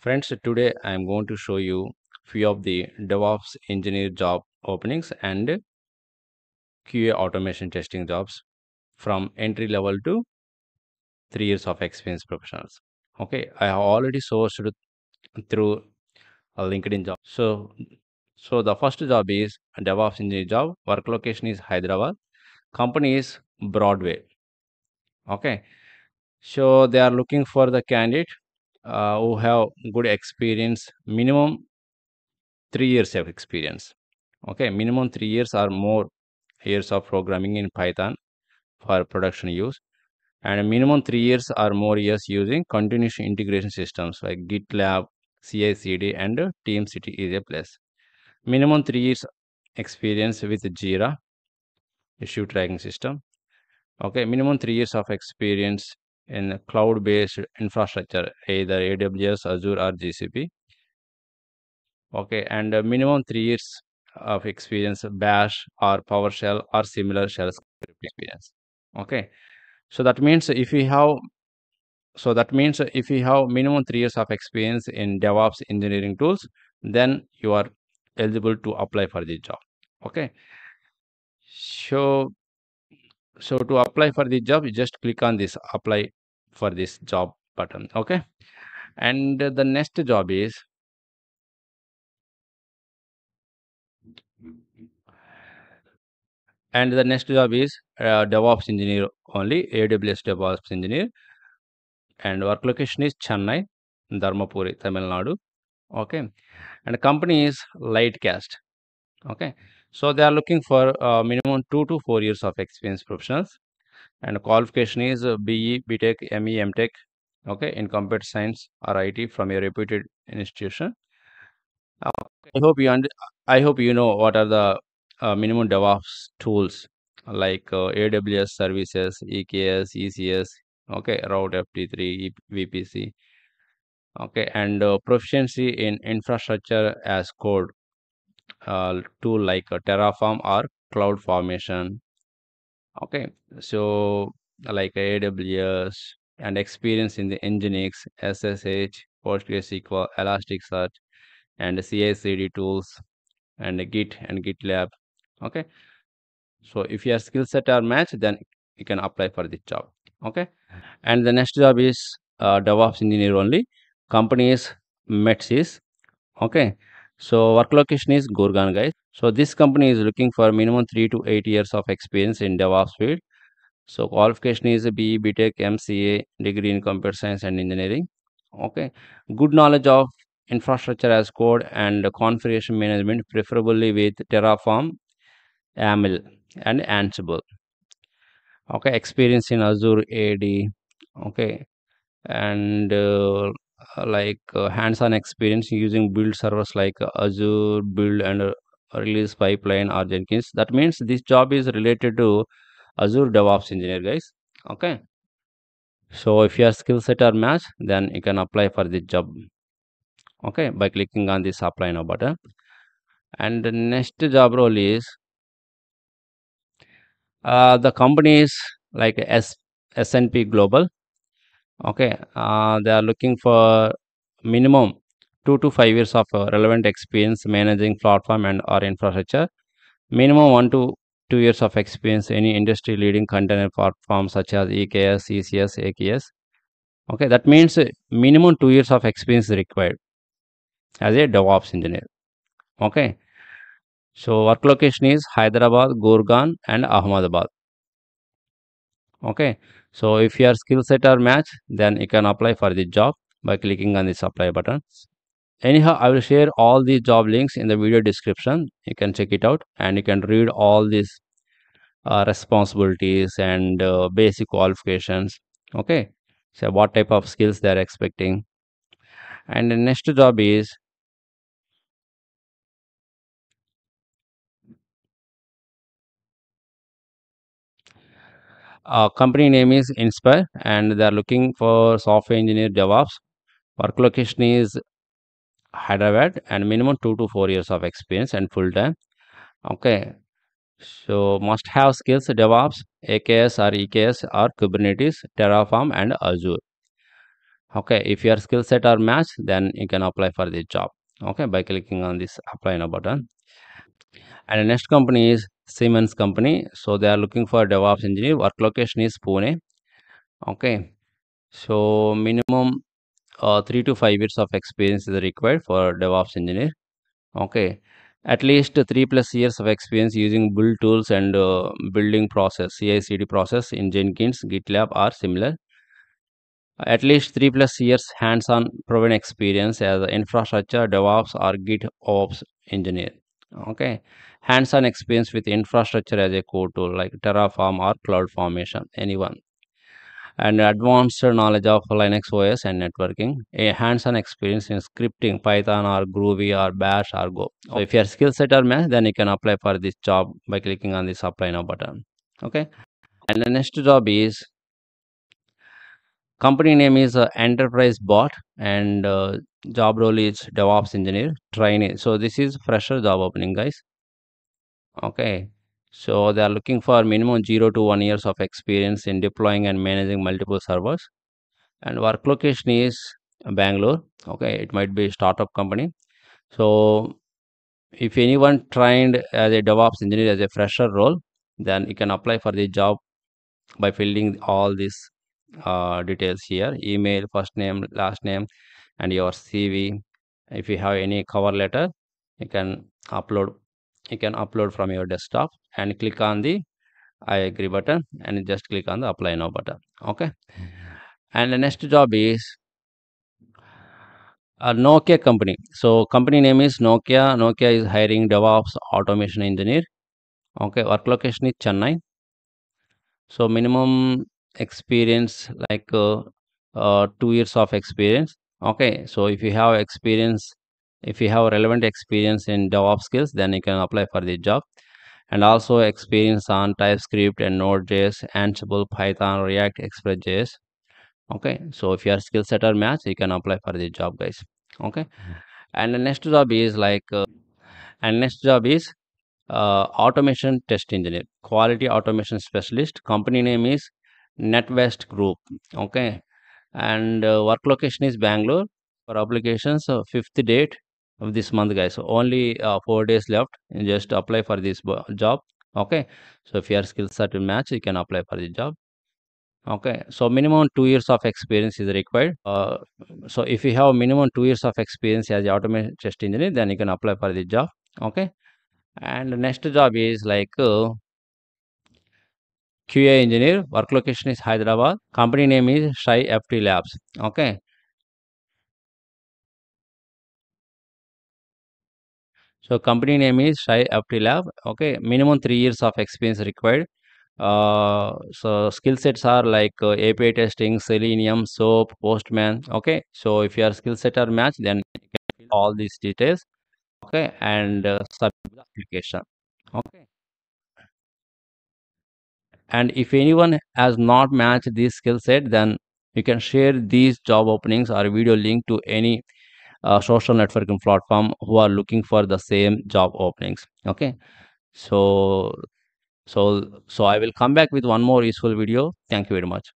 Friends, today I am going to show you few of the DevOps engineer job openings and QA automation testing jobs from entry level to three years of experience professionals. Okay, I have already sourced through LinkedIn job. So, so the first job is a DevOps engineer job. Work location is Hyderabad. Company is Broadway. Okay, so they are looking for the candidate uh, who have good experience, minimum three years of experience. Okay, minimum three years or more years of programming in Python for production use, and minimum three years or more years using continuous integration systems like GitLab, CI/CD, and TeamCity is a plus. Minimum three years experience with Jira issue tracking system. Okay, minimum three years of experience in cloud-based infrastructure, either AWS, Azure, or GCP. Okay, and uh, minimum three years of experience Bash or PowerShell or similar shell script experience. Okay, so that means if you have so that means if you have minimum three years of experience in DevOps engineering tools, then you are eligible to apply for the job. Okay, so so to apply for the job, you just click on this apply for this job button. Okay, and the next job is and the next job is uh, DevOps engineer only, AWS DevOps engineer, and work location is Chennai, Dharmapuri, Tamil Nadu. Okay, and company is Lightcast. Okay, so they are looking for uh, minimum two to four years of experience professionals, and qualification is uh, BE, BTech, ME, MTech. Okay, in computer science or IT from a reputed institution. Uh, I hope you I hope you know what are the uh, minimum DevOps tools like uh, AWS services, EKS, ECS, okay, Route 53, E- VPC, okay, and uh, proficiency in infrastructure as code uh, tool like uh, Terraform or Cloud Formation, okay, so like AWS and experience in the Nginx, SSH, PostgreSQL, Elasticsearch, and CI/CD tools and Git and GitLab. Okay, so if your skill set are matched, then you can apply for the job. Okay, and the next job is uh, DevOps engineer only. Company is Metyis. Okay, so work location is Gurgaon, guys. So this company is looking for minimum three to eight years of experience in DevOps field. So qualification is a BE, BTech, MCA, degree in computer science and engineering. Okay, good knowledge of infrastructure as code and configuration management, preferably with Terraform, YAML, and Ansible. Okay, experience in Azure AD. Okay, and uh, like uh, hands-on experience using build servers like Azure build and uh, release pipeline or Jenkins. That means this job is related to Azure DevOps engineer, guys. Okay. So if your skill set are matched, then you can apply for this job. Okay, by clicking on this apply now button. And the next job role is uh, the company is like S S&P Global. Okay, uh, they are looking for minimum two to five years of uh, relevant experience managing platform and or infrastructure. Minimum one to two years of experience any industry leading container platforms such as EKS, ECS, AKS. Okay, that means minimum two years of experience required as a DevOps engineer. Okay, so work location is Hyderabad, Gurgaon, and Ahmedabad. Okay, so if your skill set are matched, then you can apply for the job by clicking on this apply button. Anyhow, I will share all the job links in the video description. You can check it out and you can read all these uh, responsibilities and uh, basic qualifications. Okay, so what type of skills they are expecting. And the next job is uh, company name is Inspire and they are looking for software engineer DevOps. Work location is Hyderabad and minimum two to four years of experience and full time. Okay, so must have skills DevOps, AKS or EKS or Kubernetes, Terraform, and Azure. okay if your skill set are matched then you can apply for this job okay by clicking on this apply now button and the next company is siemens company. So they are looking for devops engineer. Work location is pune. Okay. So minimum uh, 3 to 5 years of experience is required for devops engineer. Okay. At least 3 plus years of experience using build tools and uh, building process ci/cd process in jenkins gitlab are similar. At least 3 plus years hands-on proven experience as infrastructure devops or gitops engineer okay. Hands-on experience with infrastructure as a code tool like terraform or cloud formation anyone. And advanced knowledge of linux os and networking. A hands-on experience in scripting python or groovy or bash or go. So if your skill set are matched then you can apply for this job by clicking on this apply now button. Okay. And the next job is company name is uh, enterprise bot and uh, job role is devops engineer trainee. So this is fresher job opening guys. Okay. So they are looking for minimum 0 to 1 years of experience in deploying and managing multiple servers. And work location is bangalore. Okay. It might be a startup company. So if anyone trained as a devops engineer as a fresher role then you can apply for the job by filling all these uh, details here. Email first name last name and your cv if you have any cover letter you can upload you can upload from your desktop and click on the i agree button and just click on the apply now button. Okay? And the next job is a nokia company. So company name is nokia. Nokia is hiring devops automation engineer. Okay? Work location is chennai. So minimum experience like uh, uh, two years of experience. Okay so if you have experience if you have relevant experience in devops skills then you can apply for the job. And also experience on typescript and node.js ansible python react express.js okay so if your skill set are match you can apply for the job guys. Okay and the next job is like uh, and next job is uh, automation test engineer quality automation specialist. Company name is NatWest Group okay? And uh, work location is bangalore for applications uh, fifth date of this month guys. So only uh, four days left. Just apply for this job okay? So if your skill set will match you can apply for the job okay? So minimum two years of experience is required. Uh, so if you have minimum two years of experience as automation test engineer then you can apply for the job okay? And next job is like uh, QA engineer. Work location is Hyderabad. Company name is ShyftLabs. Okay. So company name is ShyftLab. Okay. Minimum three years of experience required. Uh, so skill sets are like uh, API testing, Selenium, SOAP, Postman. Okay. So if your skill set are matched, then you can fill all these details. Okay. And uh, submit application. Okay. And if anyone has not matched this skill set then you can share these job openings or video link to any uh, social networking platform who are looking for the same job openings. Okay? So so so i will come back with one more useful video. Thank you very much